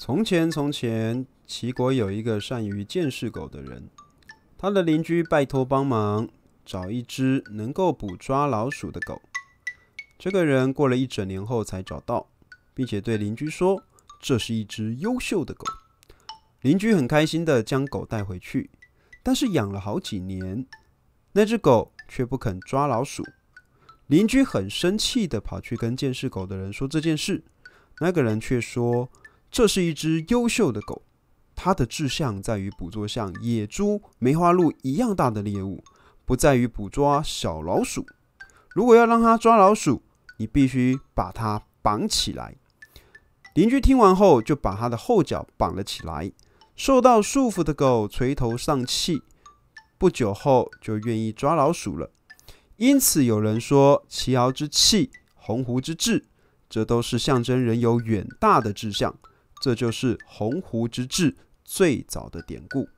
从前，从前，齐国有一个善于见识狗的人，他的邻居拜托帮忙找一只能够捕抓老鼠的狗。这个人过了一整年后才找到，并且对邻居说：“这是一只优秀的狗。”邻居很开心的将狗带回去，但是养了好几年，那只狗却不肯抓老鼠。邻居很生气的跑去跟见识狗的人说这件事，那个人却说。这是一只优秀的狗，它的志向在于捕捉像野猪、梅花鹿一样大的猎物，不在于捕捉小老鼠。如果要让它抓老鼠，你必须把它绑起来。邻居听完后，就把它的后脚绑了起来。受到束缚的狗垂头丧气，不久后就愿意抓老鼠了。因此，有人说：“齐敖之气，鸿鹄之志”，这都是象征人有远大的志向。这就是鸿鹄之志最早的典故。